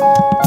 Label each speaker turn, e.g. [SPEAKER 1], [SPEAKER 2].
[SPEAKER 1] you